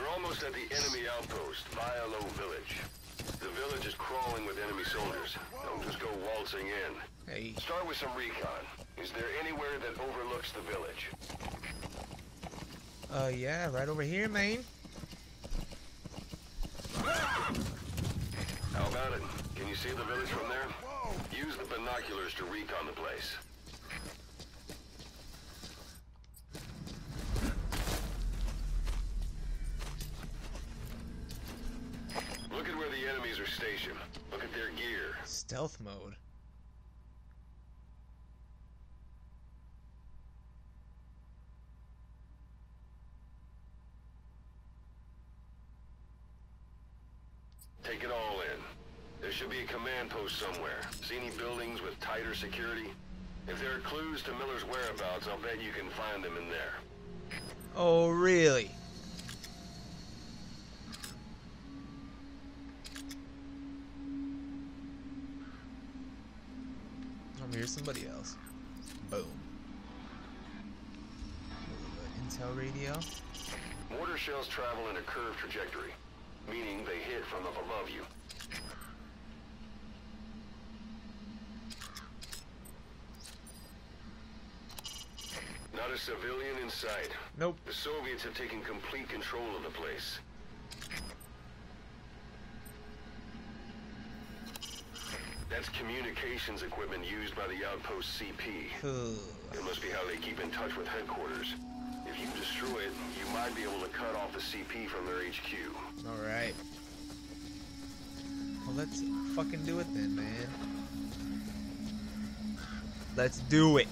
You're almost at the enemy outpost, Wialo Village. The village is crawling with enemy soldiers. Don't just go waltzing in. Hey. Start with some recon. Is there anywhere that overlooks the village? Uh, yeah, right over here, man. How about it? Can you see the village from there? Use the binoculars to recon the place. Look at where the enemies are stationed. Look at their gear. Stealth mode. Take it all in. There should be a command post somewhere. See any buildings with tighter security? If there are clues to Miller's whereabouts, I'll bet you can find them in there. Oh, really? Oh, here's somebody else. Boom. Intel radio. Mortar shells travel in a curved trajectory, meaning they hit from up above you. Not a civilian in sight. Nope. The Soviets have taken complete control of the place. That's communications equipment used by the outpost CP. It must be how they keep in touch with headquarters. If you destroy it, you might be able to cut off the CP from their HQ. Alright. Well, let's fucking do it then, man. Let's do it.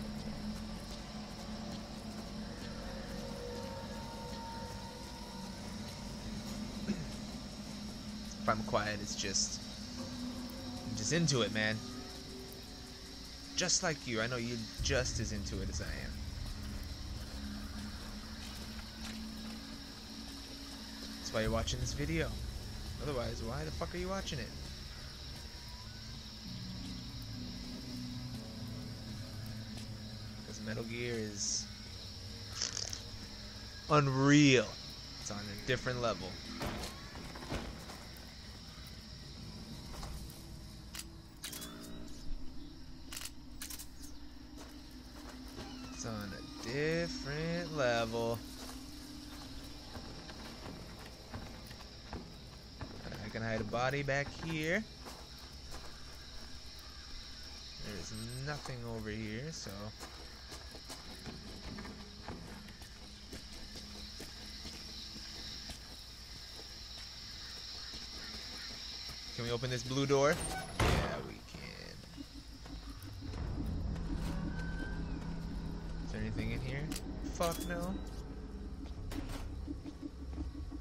if I'm quiet, it's just. Into it, man. Just like you. I know you're just as into it as I am. That's why you're watching this video. Otherwise, why the fuck are you watching it? Because Metal Gear is unreal. It's on a different level. It's on a different level. I can hide a body back here. There's nothing over here, so. Can we open this blue door? Yeah, we can. Is there anything in here? Fuck no.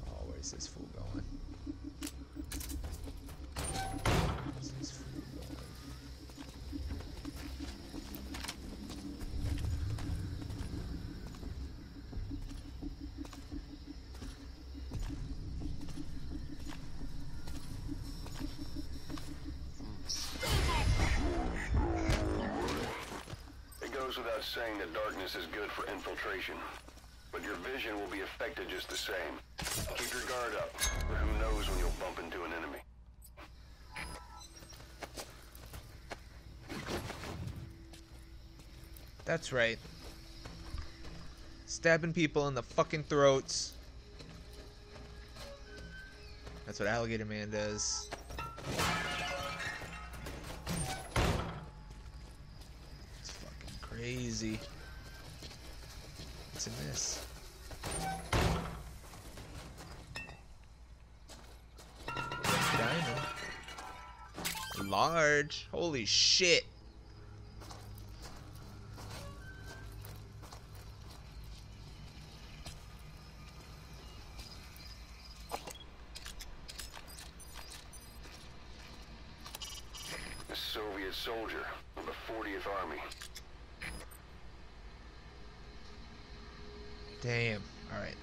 Oh, where's this fool going? Where's this fool going? It without saying that darkness is good for infiltration. But your vision will be affected just the same. Keep your guard up, or who knows when you'll bump into an enemy. That's right. Stabbing people in the fucking throats. That's what Alligator Man does. Crazy. What's in this? Diamond. Large. Holy shit. A Soviet soldier of the 40th Army. Damn. Alright.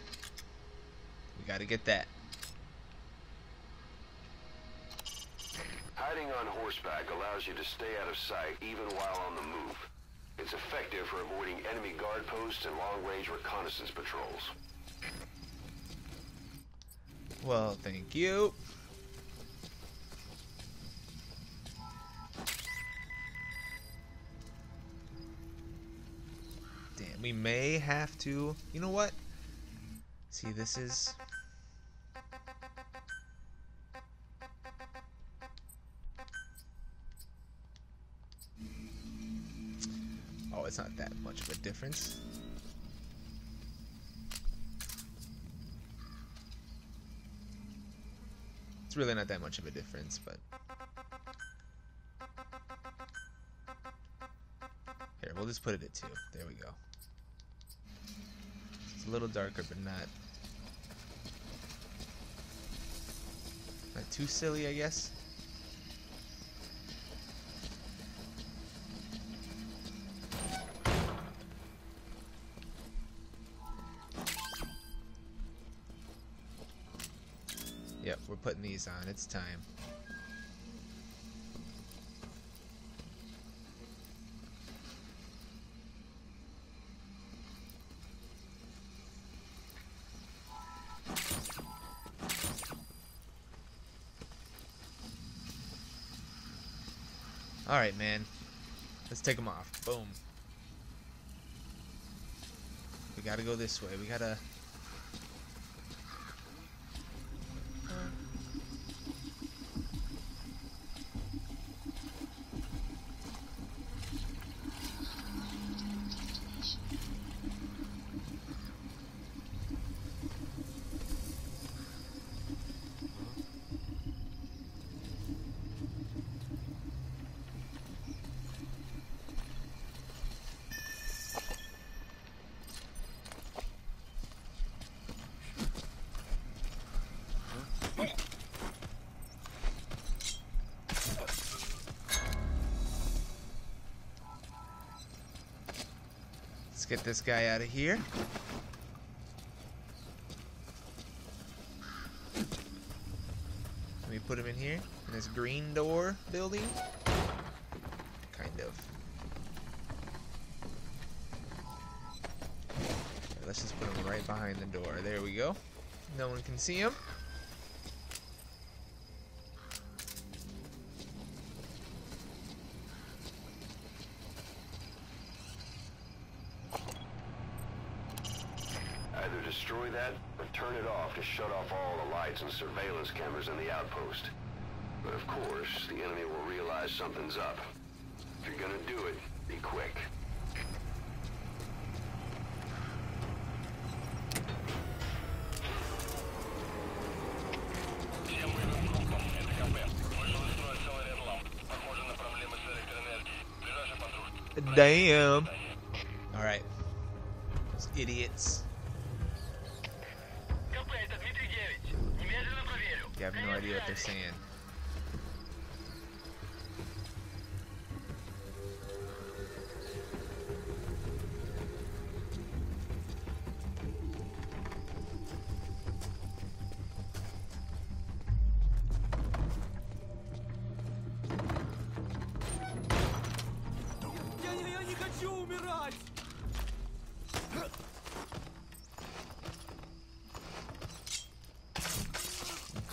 We gotta get that. Hiding on horseback allows you to stay out of sight even while on the move. It's effective for avoiding enemy guard posts and long-range reconnaissance patrols. Well, thank you. We may have to... You know what? See, this is... Oh, it's not that much of a difference. It's really not that much of a difference, but... Here, we'll just put it at 2. There we go. A little darker, but not... Not too silly, I guess. Yep, we're putting these on. It's time. Alright, man. Let's take them off. Boom. We gotta go this way. We gotta... Uh, Let's get this guy out of here. Let me put him in here, in this green door building. Kind of. Let's just put him right behind the door. There we go. No one can see him. Either destroy that or turn it off to shut off all the lights and surveillance cameras in the outpost. But of course, the enemy will realize something's up. If you're gonna do it, be quick. Damn. Alright. Those idiots. You have no idea what they're saying.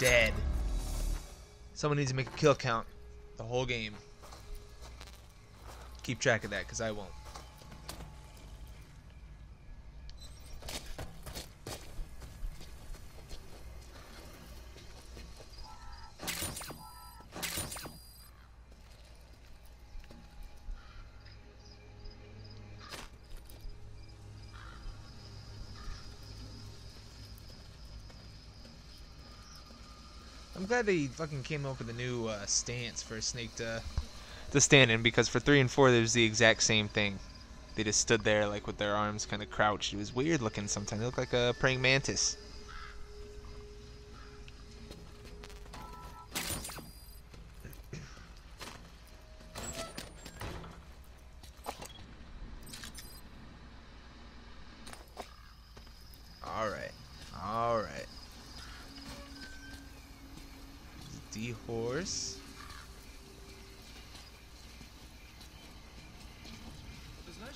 Dead. Someone needs to make a kill count. The whole game. Keep track of that, because I won't. Glad they fucking came up with a new uh, stance for a snake to to stand in because for three and four there was the exact same thing. They just stood there like with their arms kind of crouched. It was weird looking sometimes. It looked like a praying mantis.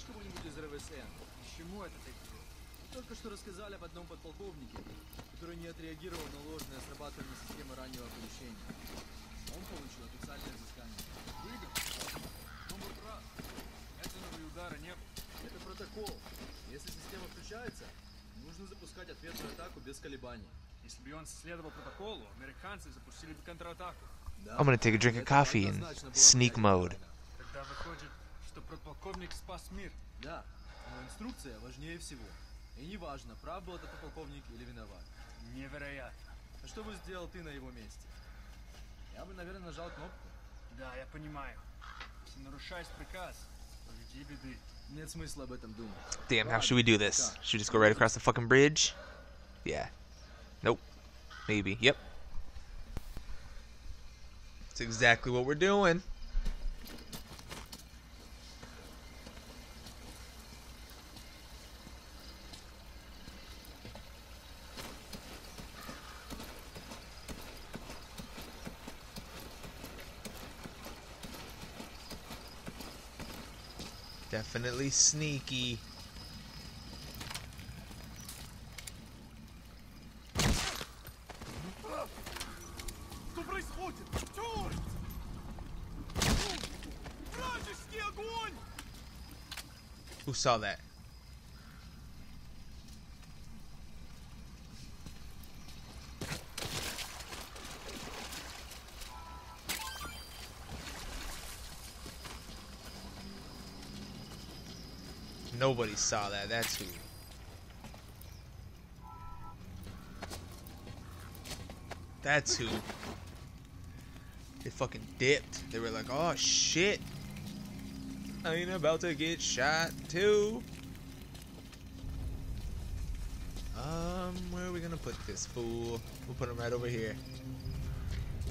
Кого-нибудь из РВСН? Чему это такие? только что рассказали об одном подполковнике, который не отреагировал на ложное срабатывание системы раннего оповещения. Он получил официальное взыскание. Выгод. Он был прав. Ядерного удара не было. Это протокол. Если система включается, нужно запускать ответную атаку без колебаний. Если бы он следовал протоколу, американцы запустили бы контратаку. I'm gonna take a drink of coffee in sneak mode. Подполковник спас мир. Да, но инструкция важнее всего. И не важно, прав был этот полковник или виноват. Невероятно. А что бы сделал ты на его месте? Я бы, наверное, нажал кнопку. Да, я понимаю. Если нарушаешь приказ, то веди беды. Нет смысла об этом думать. Damn, how should we do this? Should we just go right across the fucking bridge? Yeah. Nope. Maybe. Yep. That's exactly what we're doing. definitely sneaky. Who saw that? Nobody saw that. That's who. That's who. They fucking dipped. They were like, oh shit. I ain't about to get shot too. Um, where are we gonna put this fool? We'll put him right over here.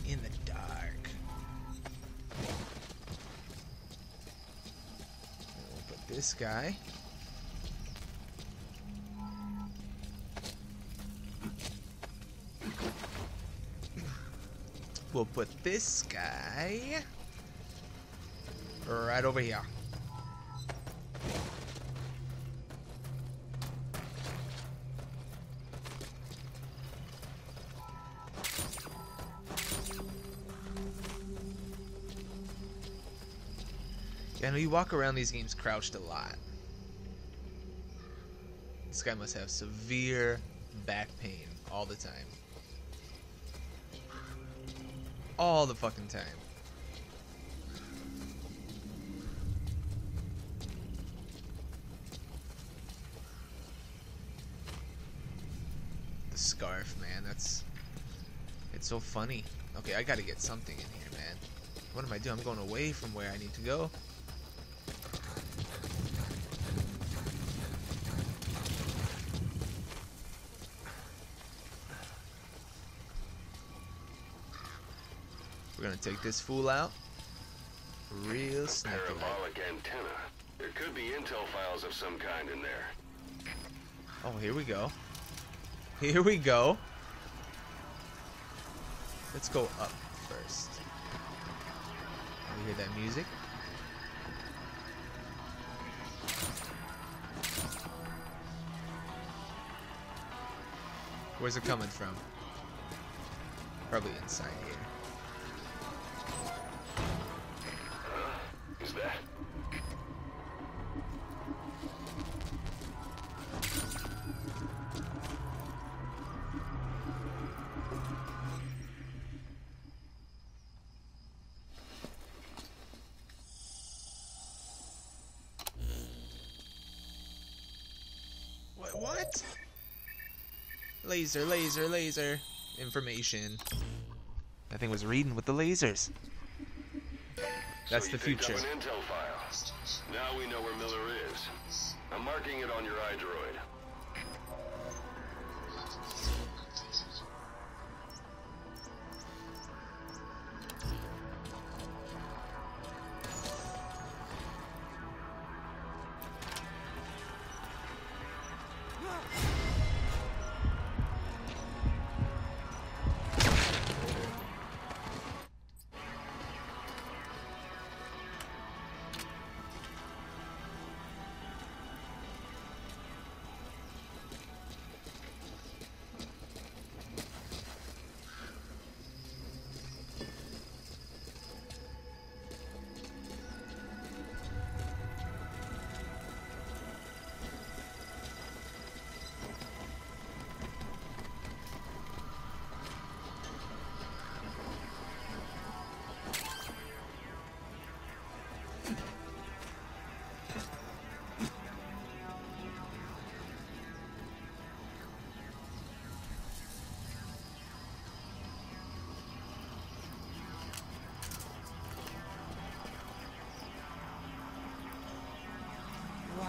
In the dark. We'll put this guy. We'll put this guy right over here. Yeah, I know you walk around these games crouched a lot. This guy must have severe back pain all the time. All the fucking time. The scarf, man, that's it's so funny. Okay, I gotta get something in here, man. What am I doing? I'm going away from where I need to go. We're gonna take this fool out. Real. Parabolic antenna. There could be intel files of some kind in there. Oh, here we go. Here we go. Let's go up first. You hear that music? Where's it coming from? Probably inside here. What? What? Laser, laser, laser. Information. That thing was reading with the lasers. That's So the future. An intel file. Now we know where Miller is. I'm marking it on your iDroid.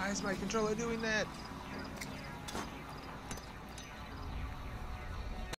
Why is my controller doing that?